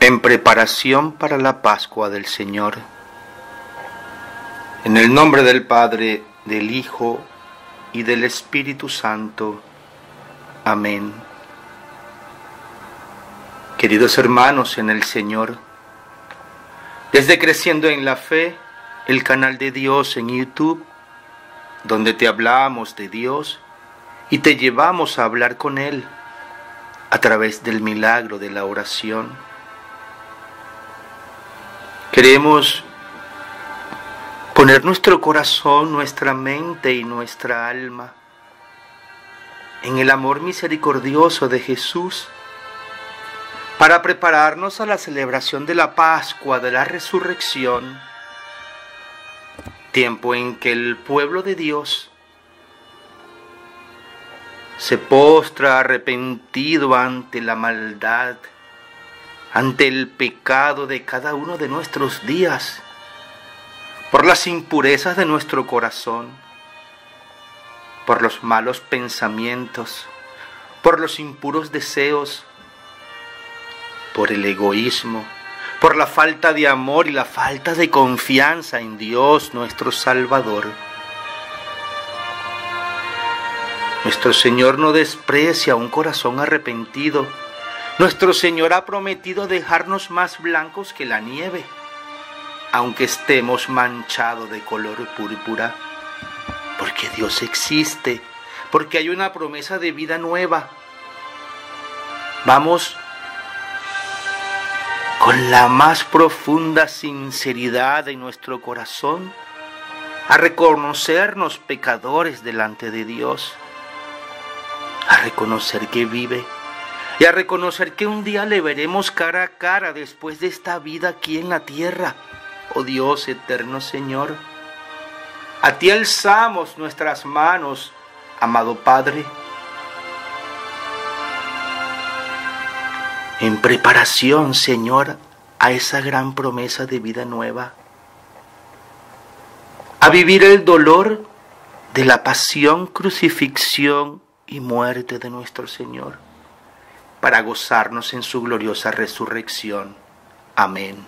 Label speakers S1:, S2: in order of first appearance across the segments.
S1: En preparación para la Pascua del Señor. En el nombre del Padre, del Hijo y del Espíritu Santo. Amén. Queridos hermanos en el Señor, desde Creciendo en la Fe, el canal de Dios en YouTube, donde te hablamos de Dios y te llevamos a hablar con Él a través del milagro de la oración. Queremos poner nuestro corazón, nuestra mente y nuestra alma en el amor misericordioso de Jesús para prepararnos a la celebración de la Pascua, de la resurrección, tiempo en que el pueblo de Dios se postra arrepentido ante la maldad, ante el pecado de cada uno de nuestros días, por las impurezas de nuestro corazón, por los malos pensamientos, por los impuros deseos, por el egoísmo, por la falta de amor y la falta de confianza en Dios nuestro Salvador. Nuestro Señor no desprecia un corazón arrepentido. Nuestro Señor ha prometido dejarnos más blancos que la nieve, aunque estemos manchados de color púrpura, porque Dios existe, porque hay una promesa de vida nueva. Vamos con la más profunda sinceridad en nuestro corazón a reconocernos pecadores delante de Dios a reconocer que vive y a reconocer que un día le veremos cara a cara después de esta vida aquí en la tierra. Oh Dios eterno Señor, a ti alzamos nuestras manos, amado Padre, en preparación, Señor, a esa gran promesa de vida nueva, a vivir el dolor de la pasión, crucifixión y muerte de nuestro Señor, para gozarnos en su gloriosa resurrección. Amén.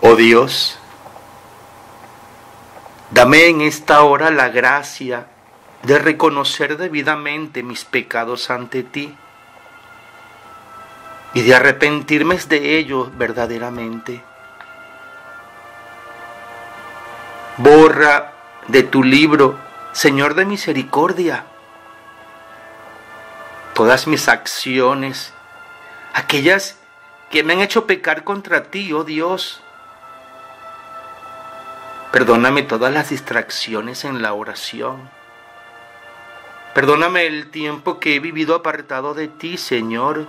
S1: Oh Dios, dame en esta hora la gracia de reconocer debidamente mis pecados ante ti y de arrepentirme de ellos verdaderamente. Borra de tu libro, Señor de misericordia, todas mis acciones, aquellas que me han hecho pecar contra ti, oh Dios. Perdóname todas las distracciones en la oración Perdóname el tiempo que he vivido apartado de ti, Señor.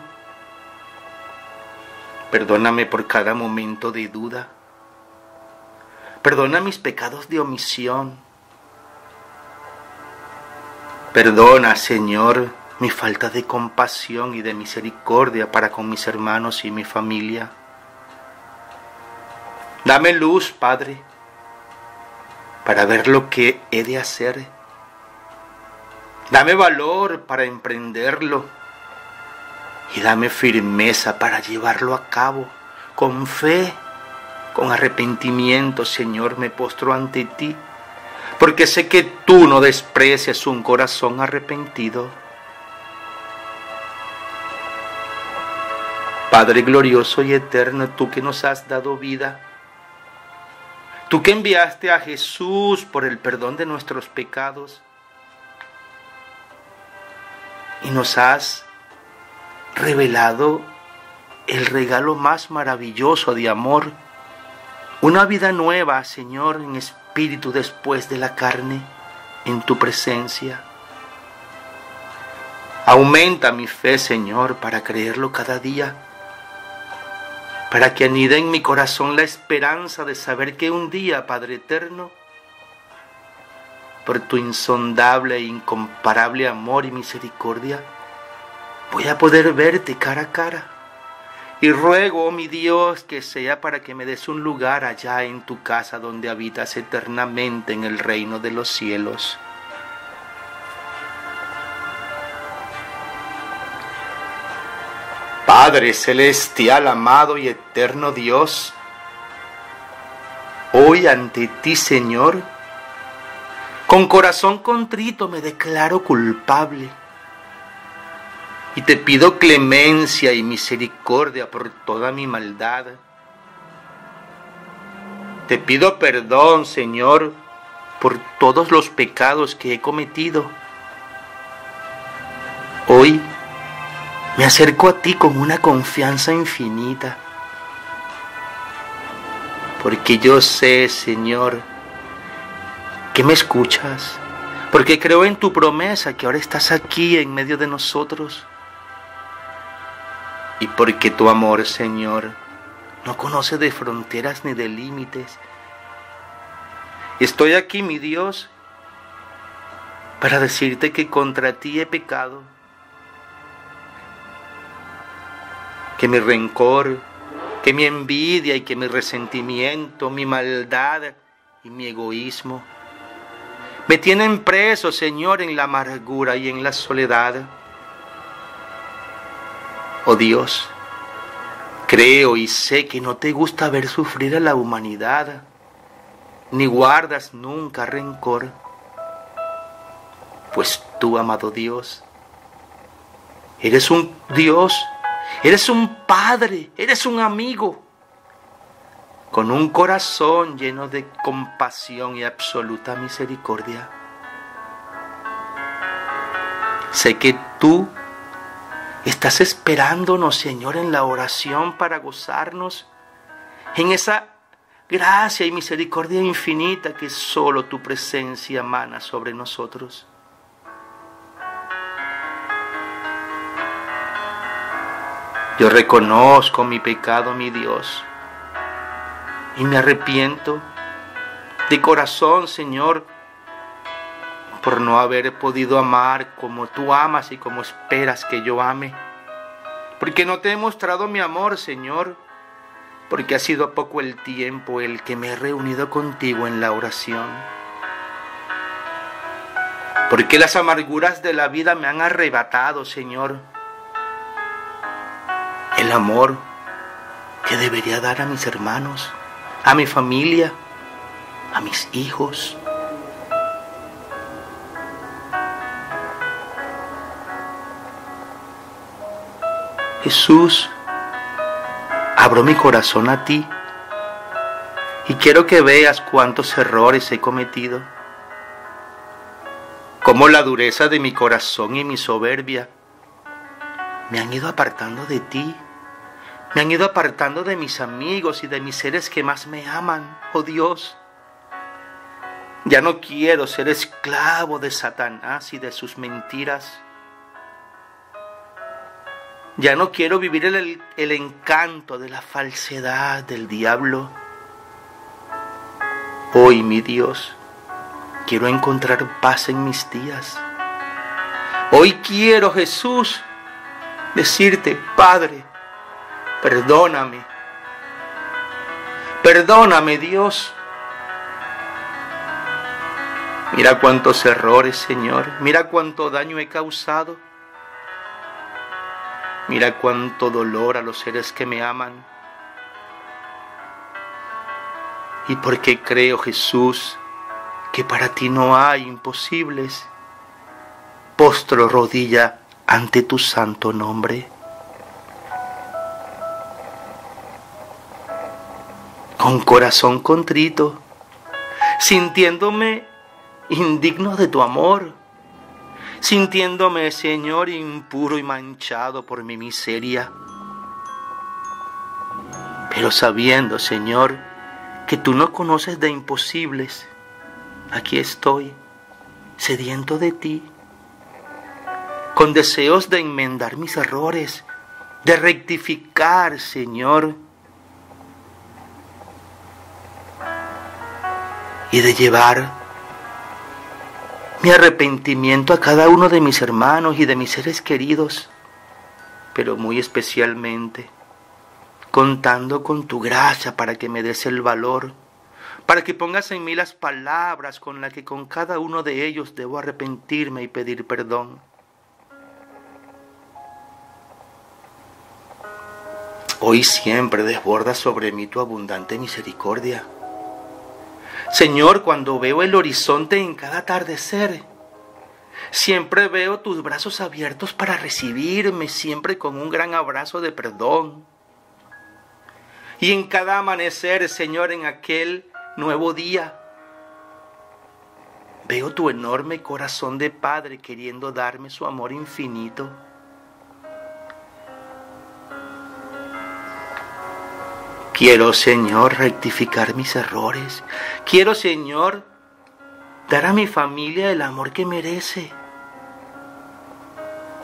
S1: Perdóname por cada momento de duda. Perdona mis pecados de omisión. Perdona, Señor, mi falta de compasión y de misericordia para con mis hermanos y mi familia. Dame luz, Padre, para ver lo que he de hacer Dame valor para emprenderlo y dame firmeza para llevarlo a cabo. Con fe, con arrepentimiento, Señor, me postro ante ti, porque sé que tú no desprecias un corazón arrepentido. Padre glorioso y eterno, tú que nos has dado vida, tú que enviaste a Jesús por el perdón de nuestros pecados, y nos has revelado el regalo más maravilloso de amor, una vida nueva, Señor, en espíritu después de la carne, en tu presencia. Aumenta mi fe, Señor, para creerlo cada día, para que anide en mi corazón la esperanza de saber que un día, Padre Eterno, por tu insondable e incomparable amor y misericordia, voy a poder verte cara a cara Y ruego, oh mi Dios, que sea para que me des un lugar allá en tu casa donde habitas eternamente en el reino de los cielos. Padre celestial, amado y eterno Dios, hoy ante ti, Señor, con corazón contrito me declaro culpable y te pido clemencia y misericordia por toda mi maldad. Te pido perdón, Señor, por todos los pecados que he cometido. Hoy me acerco a ti con una confianza infinita, porque yo sé, Señor, que me escuchas, porque creo en tu promesa que ahora estás aquí en medio de nosotros. Y porque tu amor, Señor, no conoce de fronteras ni de límites. Estoy aquí, mi Dios, para decirte que contra ti he pecado, que mi rencor, que mi envidia y que mi resentimiento, mi maldad y mi egoísmo me tienen preso, Señor, en la amargura y en la soledad. Oh Dios, creo y sé que no te gusta ver sufrir a la humanidad, ni guardas nunca rencor, pues tú, amado Dios, eres un Dios, eres un Padre, eres un amigo, con un corazón lleno de compasión y absoluta misericordia. Sé que tú Estás esperándonos, Señor, en la oración para gozarnos en esa gracia y misericordia infinita que solo tu presencia emana sobre nosotros. Yo reconozco mi pecado, mi Dios, y me arrepiento de corazón, Señor, por no haber podido amar como tú amas y como esperas que yo ame. Porque no te he mostrado mi amor, Señor, porque ha sido poco el tiempo el que me he reunido contigo en la oración. Porque las amarguras de la vida me han arrebatado, Señor, el amor que debería dar a mis hermanos, a mi familia, a mis hijos, Jesús, abro mi corazón a ti y quiero que veas cuántos errores he cometido, cómo la dureza de mi corazón y mi soberbia me han ido apartando de ti, me han ido apartando de mis amigos y de mis seres que más me aman, oh Dios. Ya no quiero ser esclavo de Satanás y de sus mentiras. Ya no quiero vivir el, el, encanto de la falsedad del diablo. Hoy, mi Dios, quiero encontrar paz en mis días. Hoy quiero, Jesús, decirte, Padre, perdóname. Perdóname, Dios. Mira cuántos errores, Señor. Mira cuánto daño he causado. Mira cuánto dolor a los seres que me aman. Y porque creo, Jesús, que para ti no hay imposibles, postro rodilla ante tu santo nombre. Con corazón contrito, sintiéndome indigno de tu amor sintiéndome, Señor, impuro y manchado por mi miseria. Pero sabiendo, Señor, que tú no conoces de imposibles, aquí estoy, sediento de ti, con deseos de enmendar mis errores, de rectificar, Señor, y de llevar mi arrepentimiento a cada uno de mis hermanos y de mis seres queridos, pero muy especialmente contando con tu gracia para que me des el valor, para que pongas en mí las palabras con las que con cada uno de ellos debo arrepentirme y pedir perdón. Hoy siempre desborda sobre mí tu abundante misericordia. Señor, cuando veo el horizonte en cada atardecer, siempre veo tus brazos abiertos para recibirme, siempre con un gran abrazo de perdón. Y en cada amanecer, Señor, en aquel nuevo día, veo tu enorme corazón de Padre queriendo darme su amor infinito. Quiero, Señor, rectificar mis errores. Quiero, Señor, dar a mi familia el amor que merece.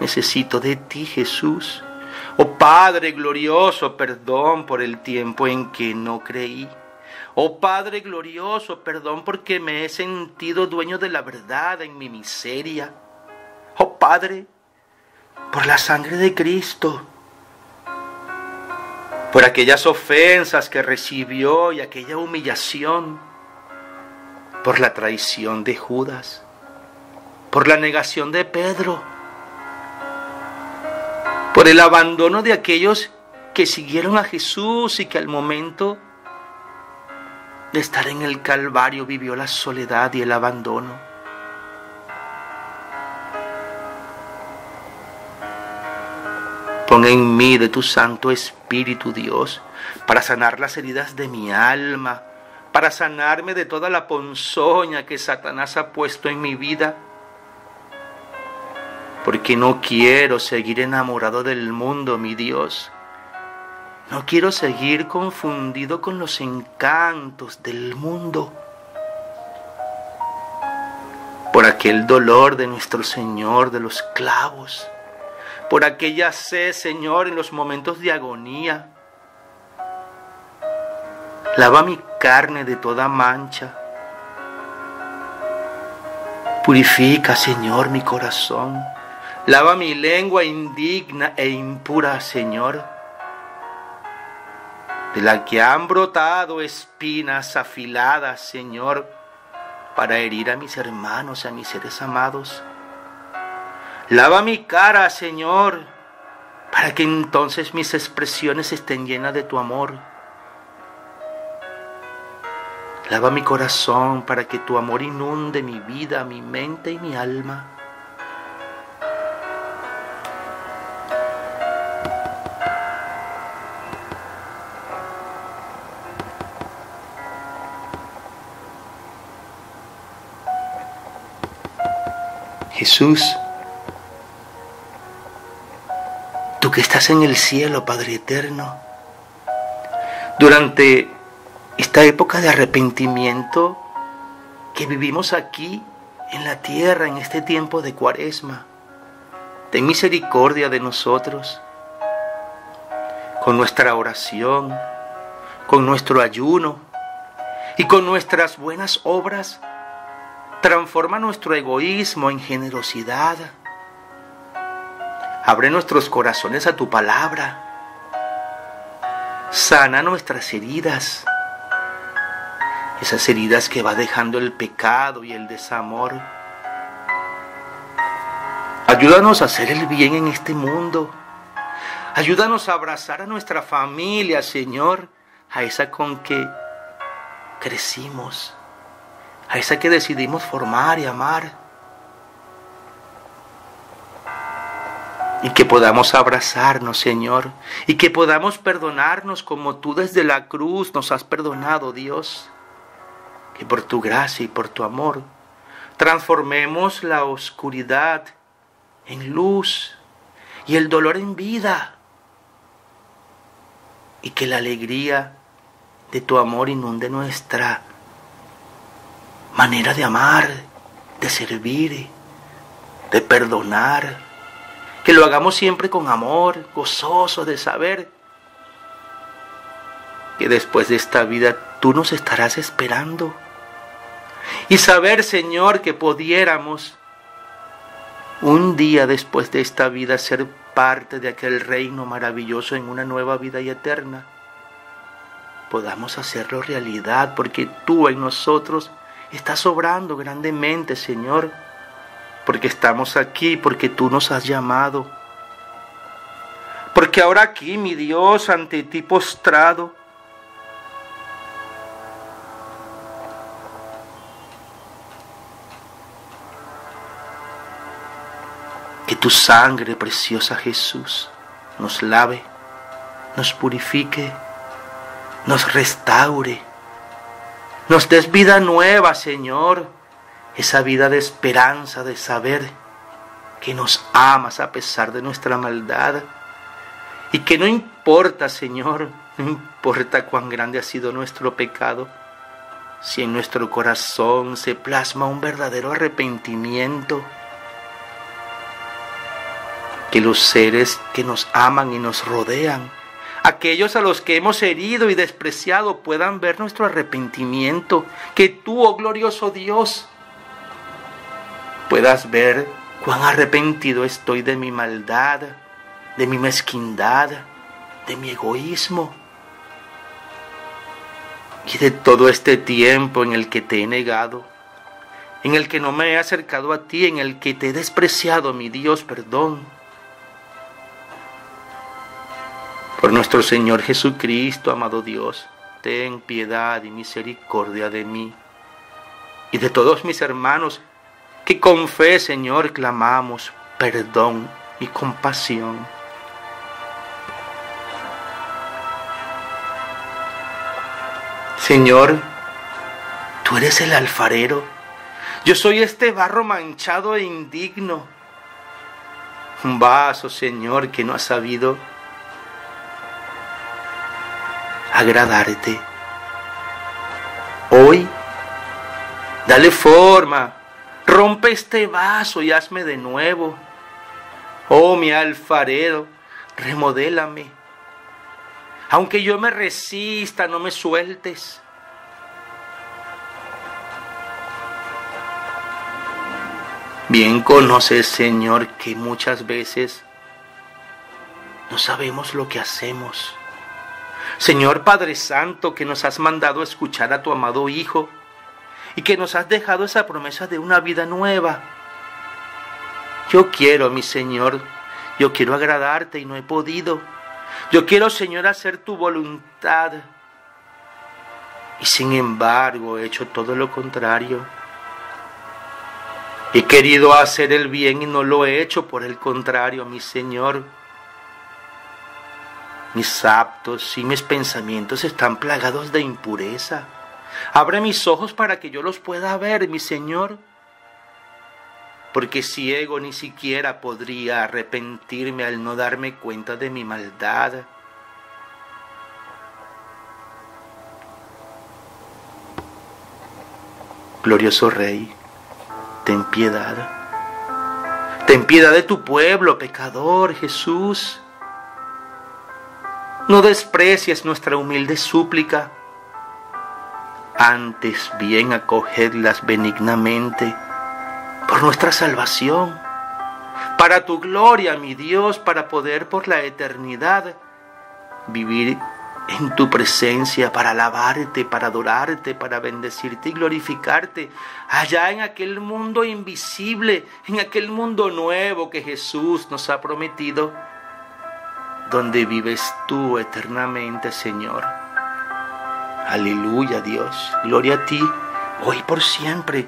S1: Necesito de ti, Jesús. Oh Padre glorioso, perdón por el tiempo en que no creí. Oh Padre glorioso, perdón porque me he sentido dueño de la verdad en mi miseria. Oh Padre, por la sangre de Cristo por aquellas ofensas que recibió y aquella humillación, por la traición de Judas, por la negación de Pedro, por el abandono de aquellos que siguieron a Jesús y que al momento de estar en el Calvario vivió la soledad y el abandono. En mí de tu Santo Espíritu, Dios, para sanar las heridas de mi alma, para sanarme de toda la ponzoña que Satanás ha puesto en mi vida. Porque no quiero seguir enamorado del mundo, mi Dios. No quiero seguir confundido con los encantos del mundo. Por aquel dolor de nuestro Señor de los clavos por aquella sed, Señor, en los momentos de agonía. Lava mi carne de toda mancha. Purifica, Señor, mi corazón. Lava mi lengua indigna e impura, Señor, de la que han brotado espinas afiladas, Señor, para herir a mis hermanos, a mis seres amados. Lava mi cara, Señor, para que entonces mis expresiones estén llenas de tu amor. Lava mi corazón para que tu amor inunde mi vida, mi mente y mi alma. Jesús, que estás en el cielo, Padre eterno, durante esta época de arrepentimiento que vivimos aquí en la tierra, en este tiempo de cuaresma, ten misericordia de nosotros, con nuestra oración, con nuestro ayuno y con nuestras buenas obras, transforma nuestro egoísmo en generosidad Abre nuestros corazones a tu palabra. Sana nuestras heridas. Esas heridas que va dejando el pecado y el desamor. Ayúdanos a hacer el bien en este mundo. Ayúdanos a abrazar a nuestra familia, Señor, a esa con que crecimos, a esa que decidimos formar y amar. Y que podamos abrazarnos, Señor, y que podamos perdonarnos como tú desde la cruz nos has perdonado, Dios. Que por tu gracia y por tu amor transformemos la oscuridad en luz y el dolor en vida. Y que la alegría de tu amor inunde nuestra manera de amar, de servir, de perdonar que lo hagamos siempre con amor, gozoso de saber que después de esta vida tú nos estarás esperando. Y saber, Señor, que pudiéramos un día después de esta vida ser parte de aquel reino maravilloso en una nueva vida y eterna. podamos hacerlo realidad, porque tú en nosotros estás obrando grandemente, Señor, porque estamos aquí, porque tú nos has llamado. Porque ahora aquí, mi Dios, ante ti postrado, que tu sangre preciosa Jesús nos lave, nos purifique, nos restaure, nos des vida nueva, Señor, esa vida de esperanza, de saber que nos amas a pesar de nuestra maldad. Y que no importa, Señor, no importa cuán grande ha sido nuestro pecado, si en nuestro corazón se plasma un verdadero arrepentimiento, que los seres que nos aman y nos rodean, aquellos a los que hemos herido y despreciado puedan ver nuestro arrepentimiento, que tú, oh glorioso Dios, puedas ver cuán arrepentido estoy de mi maldad, de mi mezquindad, de mi egoísmo y de todo este tiempo en el que te he negado, en el que no me he acercado a ti, en el que te he despreciado, mi Dios, perdón. Por nuestro Señor Jesucristo, amado Dios, ten piedad y misericordia de mí y de todos mis hermanos que con fe, Señor, clamamos perdón y compasión. Señor, tú eres el alfarero. Yo soy este barro manchado e indigno. Un vaso, Señor, que no ha sabido agradarte. Hoy, dale forma, rompe este vaso y hazme de nuevo. Oh, mi alfarero, remodélame aunque yo me resista, no me sueltes. Bien conoces, Señor, que muchas veces no sabemos lo que hacemos. Señor Padre Santo, que nos has mandado escuchar a tu amado Hijo y que nos has dejado esa promesa de una vida nueva. Yo quiero, mi Señor, yo quiero agradarte y no he podido. Yo quiero, Señor, hacer tu voluntad. Y sin embargo he hecho todo lo contrario. He querido hacer el bien y no lo he hecho, por el contrario, mi Señor. Mis actos y mis pensamientos están plagados de impureza. Abre mis ojos para que yo los pueda ver, mi Señor porque ciego ni siquiera podría arrepentirme al no darme cuenta de mi maldad. Glorioso Rey, ten piedad. Ten piedad de tu pueblo, pecador, Jesús. No desprecies nuestra humilde súplica, antes bien acogedlas benignamente por nuestra salvación, para tu gloria, mi Dios, para poder por la eternidad vivir en tu presencia, para alabarte, para adorarte, para bendecirte y glorificarte, allá en aquel mundo invisible, en aquel mundo nuevo que Jesús nos ha prometido, donde vives tú eternamente, Señor. Aleluya, Dios. Gloria a ti, hoy por siempre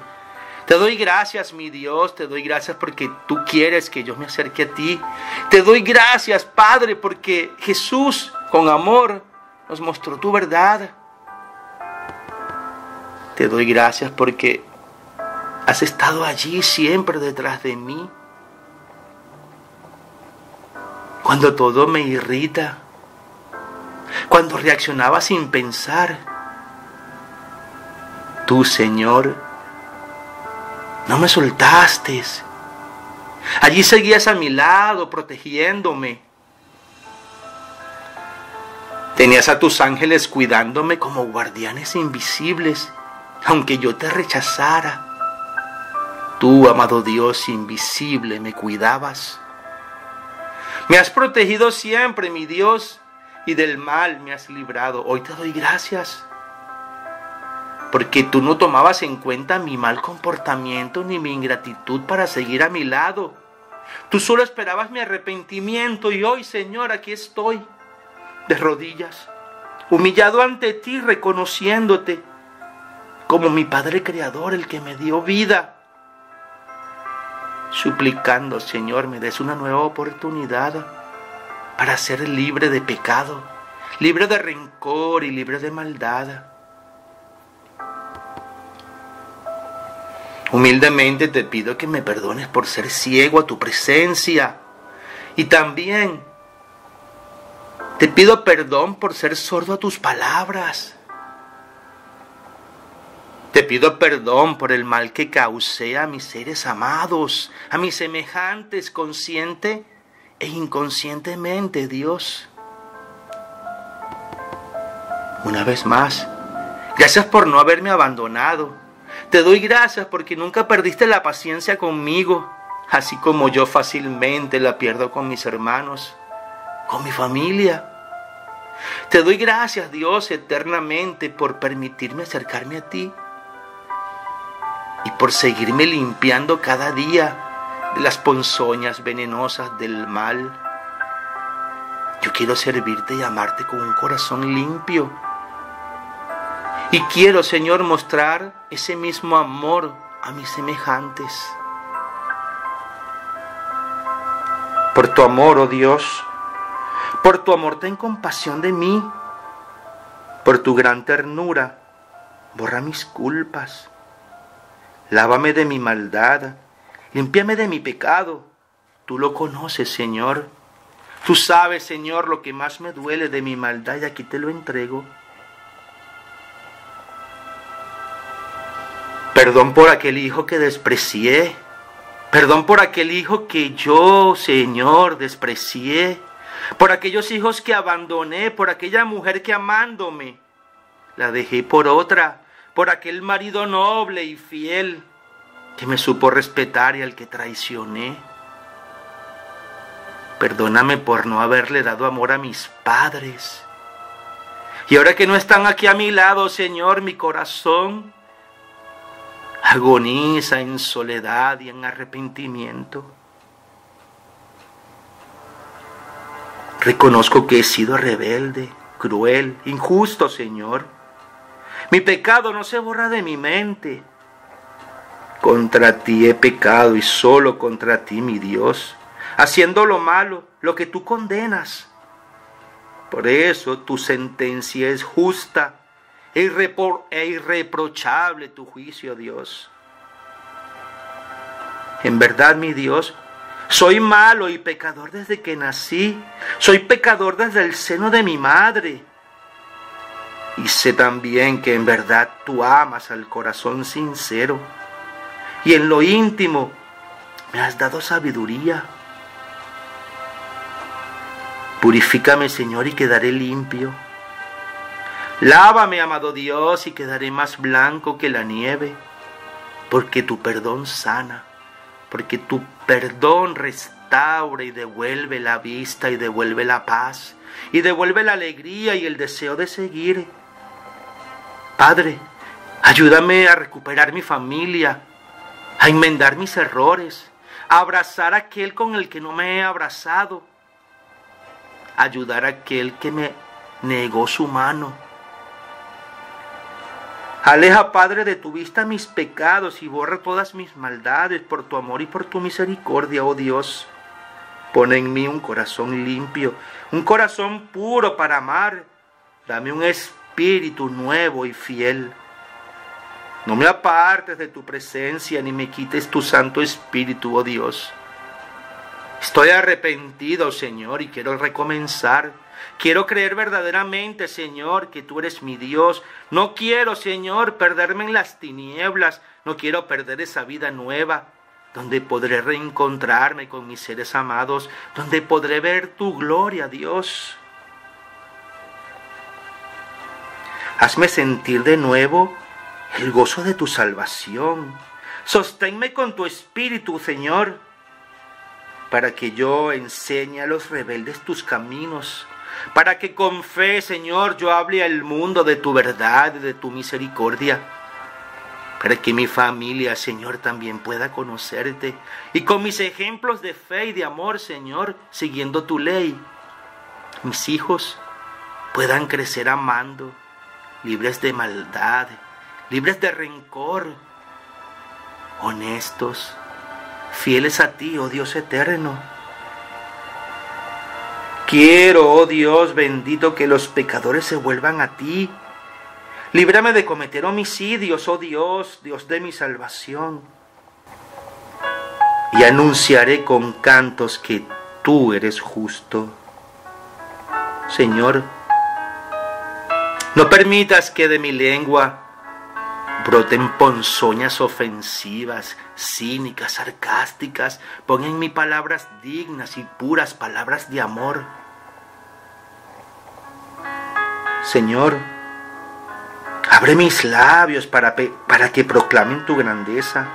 S1: te doy gracias, mi Dios, te doy gracias porque tú quieres que yo me acerque a ti. Te doy gracias, Padre, porque Jesús, con amor, nos mostró tu verdad. Te doy gracias porque has estado allí siempre detrás de mí. Cuando todo me irrita, cuando reaccionaba sin pensar, tú, Señor, no me soltaste. Allí seguías a mi lado, protegiéndome. Tenías a tus ángeles cuidándome como guardianes invisibles, aunque yo te rechazara. Tú, amado Dios invisible, me cuidabas. Me has protegido siempre, mi Dios, y del mal me has librado. Hoy te doy gracias porque tú no tomabas en cuenta mi mal comportamiento ni mi ingratitud para seguir a mi lado. Tú solo esperabas mi arrepentimiento y hoy, Señor, aquí estoy, de rodillas, humillado ante ti, reconociéndote como mi Padre Creador, el que me dio vida. Suplicando, Señor, me des una nueva oportunidad para ser libre de pecado, libre de rencor y libre de maldad. Humildemente te pido que me perdones por ser ciego a tu presencia. Y también te pido perdón por ser sordo a tus palabras. Te pido perdón por el mal que causé a mis seres amados, a mis semejantes, consciente e inconscientemente, Dios. Una vez más, gracias por no haberme abandonado te doy gracias porque nunca perdiste la paciencia conmigo, así como yo fácilmente la pierdo con mis hermanos, con mi familia. Te doy gracias, Dios, eternamente por permitirme acercarme a ti y por seguirme limpiando cada día de las ponzoñas venenosas del mal. Yo quiero servirte y amarte con un corazón limpio y quiero, Señor, mostrar ese mismo amor a mis semejantes. Por tu amor, oh Dios, por tu amor ten compasión de mí, por tu gran ternura, borra mis culpas, lávame de mi maldad, limpiame de mi pecado. Tú lo conoces, Señor. Tú sabes, Señor, lo que más me duele de mi maldad y aquí te lo entrego. Perdón por aquel hijo que desprecié. Perdón por aquel hijo que yo, Señor, desprecié. Por aquellos hijos que abandoné. Por aquella mujer que amándome la dejé por otra. Por aquel marido noble y fiel que me supo respetar y al que traicioné. Perdóname por no haberle dado amor a mis padres. Y ahora que no están aquí a mi lado, Señor, mi corazón agoniza en soledad y en arrepentimiento. Reconozco que he sido rebelde, cruel, injusto, Señor. Mi pecado no se borra de mi mente. Contra ti he pecado y solo contra ti, mi Dios, haciendo lo malo, lo que tú condenas. Por eso tu sentencia es justa e, irreprochable tu juicio, Dios. En verdad, mi Dios, soy malo y pecador desde que nací. Soy pecador desde el seno de mi madre. Y sé también que en verdad tú amas al corazón sincero. Y en lo íntimo me has dado sabiduría. Purifícame, Señor, y quedaré limpio. Lávame, amado Dios, y quedaré más blanco que la nieve, porque tu perdón sana, porque tu perdón restaura y devuelve la vista y devuelve la paz y devuelve la alegría y el deseo de seguir. Padre, ayúdame a recuperar mi familia, a enmendar mis errores, a abrazar a aquel con el que no me he abrazado, ayudar a aquel que me negó su mano Aleja, Padre, de tu vista mis pecados y borra todas mis maldades por tu amor y por tu misericordia, oh Dios. Pon en mí un corazón limpio, un corazón puro para amar. Dame un espíritu nuevo y fiel. No me apartes de tu presencia ni me quites tu Santo Espíritu, oh Dios. Estoy arrepentido, Señor, y quiero recomenzar. Quiero creer verdaderamente, Señor, que tú eres mi Dios. No quiero, Señor, perderme en las tinieblas. No quiero perder esa vida nueva, donde podré reencontrarme con mis seres amados, donde podré ver tu gloria, Dios. Hazme sentir de nuevo el gozo de tu salvación. Sosténme con tu espíritu, Señor, para que yo enseñe a los rebeldes tus caminos para que con fe, Señor, yo hable al mundo de tu verdad, de tu misericordia, para que mi familia, Señor, también pueda conocerte y con mis ejemplos de fe y de amor, Señor, siguiendo tu ley, mis hijos puedan crecer amando, libres de maldad, libres de rencor, honestos, fieles a ti, oh Dios eterno. Quiero, oh Dios bendito, que los pecadores se vuelvan a ti. Líbrame de cometer homicidios, oh Dios, Dios de mi salvación. Y anunciaré con cantos que tú eres justo. Señor, no permitas que de mi lengua broten ponzoñas ofensivas, cínicas, sarcásticas. Pon en mí palabras dignas y puras, palabras de amor. Señor, abre mis labios para, para que proclamen tu grandeza.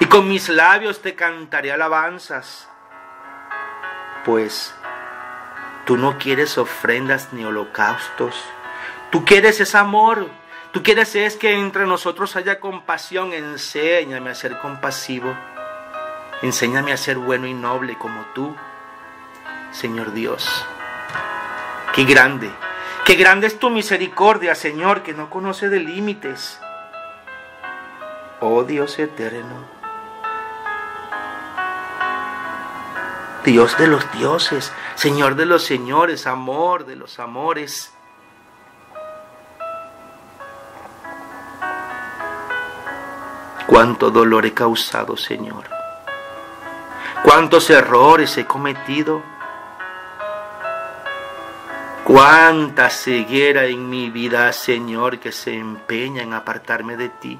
S1: Y con mis labios te cantaré alabanzas. Pues tú no quieres ofrendas ni holocaustos Tú quieres ese amor. Tú quieres es que entre nosotros haya compasión. Enséñame a ser compasivo. Enséñame a ser bueno y noble como tú, Señor Dios. Qué grande, qué grande es tu misericordia, Señor, que no conoce de límites. Oh Dios eterno. Dios de los dioses, Señor de los señores, amor de los amores. Cuánto dolor he causado, Señor. Cuántos errores he cometido. Cuánta ceguera en mi vida, Señor, que se empeña en apartarme de ti.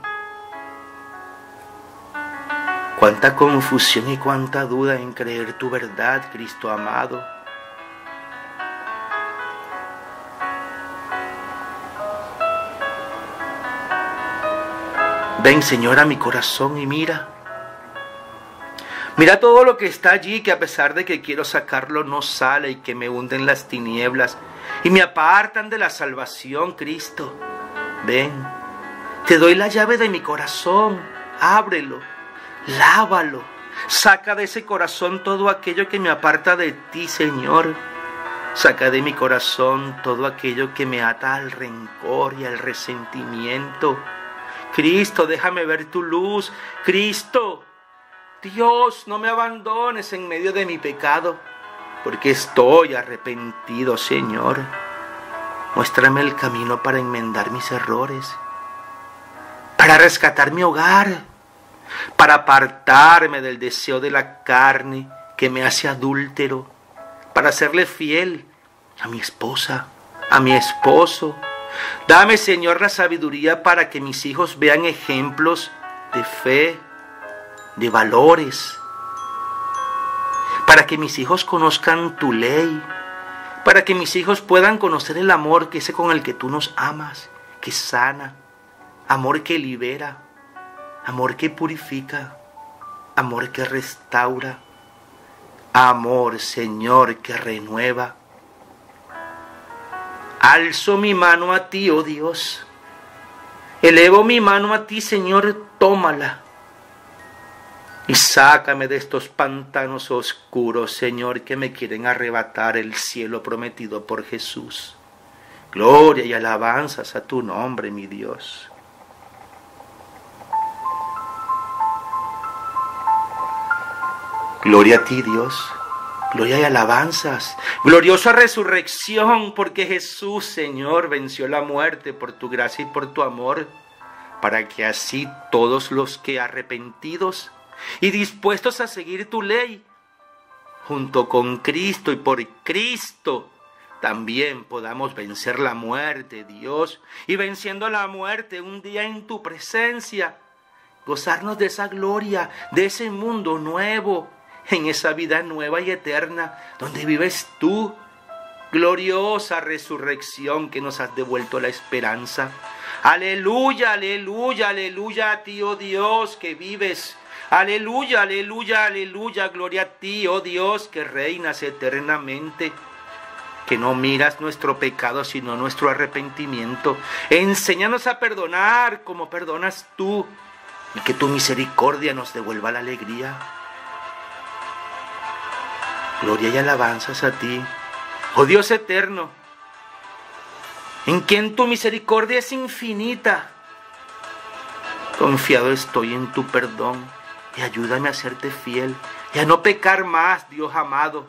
S1: Cuánta confusión y cuánta duda en creer tu verdad, Cristo amado. Ven Señor a mi corazón y mira. Mira todo lo que está allí que a pesar de que quiero sacarlo no sale y que me hunden las tinieblas y me apartan de la salvación, Cristo. Ven, te doy la llave de mi corazón, ábrelo, lávalo, saca de ese corazón todo aquello que me aparta de ti, Señor. Saca de mi corazón todo aquello que me ata al rencor y al resentimiento Cristo, déjame ver tu luz. Cristo, Dios, no me abandones en medio de mi pecado, porque estoy arrepentido, Señor. Muéstrame el camino para enmendar mis errores, para rescatar mi hogar, para apartarme del deseo de la carne que me hace adúltero, para serle fiel a mi esposa, a mi esposo, Dame, Señor, la sabiduría para que mis hijos vean ejemplos de fe, de valores, para que mis hijos conozcan tu ley, para que mis hijos puedan conocer el amor que es con el que tú nos amas, que sana, amor que libera, amor que purifica, amor que restaura, amor, Señor, que renueva. Alzo mi mano a ti, oh Dios. Elevo mi mano a ti, Señor, tómala. Y sácame de estos pantanos oscuros, Señor, que me quieren arrebatar el cielo prometido por Jesús. Gloria y alabanzas a tu nombre, mi Dios. Gloria a ti, Dios. Gloria y alabanzas. Gloriosa resurrección, porque Jesús, Señor, venció la muerte por tu gracia y por tu amor, para que así todos los que arrepentidos y dispuestos a seguir tu ley, junto con Cristo y por Cristo, también podamos vencer la muerte, Dios, y venciendo la muerte un día en tu presencia, gozarnos de esa gloria, de ese mundo nuevo en esa vida nueva y eterna donde vives tú. Gloriosa resurrección que nos has devuelto la esperanza. Aleluya, aleluya, aleluya a ti, oh Dios, que vives. Aleluya, aleluya, aleluya, gloria a ti, oh Dios, que reinas eternamente. que no miras nuestro pecado, sino nuestro arrepentimiento. Enséñanos a perdonar como perdonas tú y que tu misericordia nos devuelva la alegría. Gloria y alabanzas a ti, oh Dios eterno, en quien tu misericordia es infinita. Confiado estoy en tu perdón y ayúdame a serte fiel y a no pecar más, Dios amado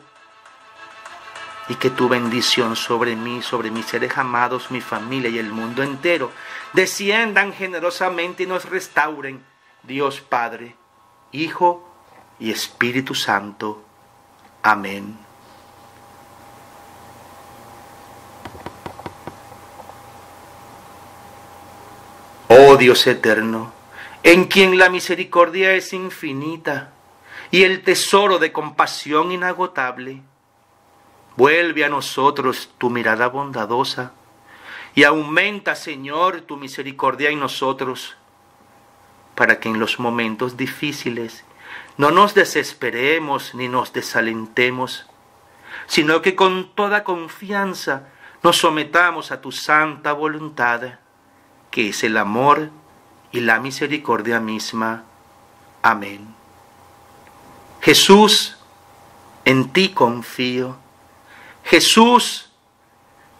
S1: y que tu bendición sobre mí, sobre mis seres amados, mi familia y el mundo entero, desciendan generosamente y nos restauren, Dios Padre, Hijo y Espíritu Santo. Amén. Oh Dios eterno, en quien la misericordia es infinita y el tesoro de compasión inagotable, Vuelve a nosotros tu mirada bondadosa y aumenta, Señor, tu misericordia en nosotros, para que en los momentos difíciles no nos desesperemos ni nos desalentemos, sino que con toda confianza nos sometamos a tu santa voluntad, que es el amor y la misericordia misma. Amén. Jesús, en ti confío Jesús,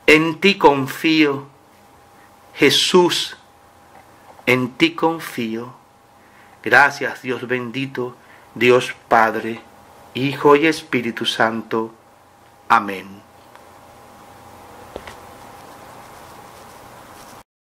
S1: en ti confío. Jesús, en ti confío. Gracias Dios bendito, Dios Padre, Hijo y Espíritu Santo. Amén.